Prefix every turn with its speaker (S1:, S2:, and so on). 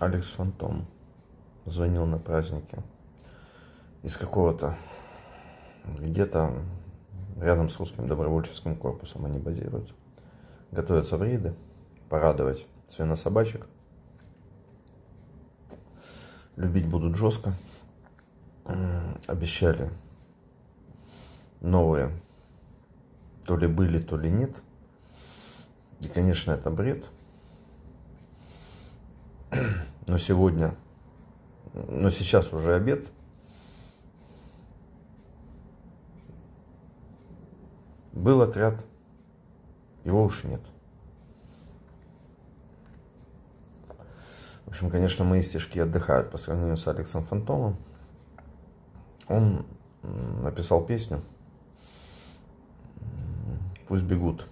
S1: Алекс Фантом звонил на празднике из какого-то где-то рядом с русским добровольческим корпусом они базируются. Готовятся в рейды, порадовать свинособачек. Любить будут жестко. Обещали новые. То ли были, то ли нет. И, конечно, это бред. Но сегодня, но сейчас уже обед. Был отряд, его уж нет. В общем, конечно, мои стишки отдыхают по сравнению с Алексом Фантомом. Он написал песню «Пусть бегут».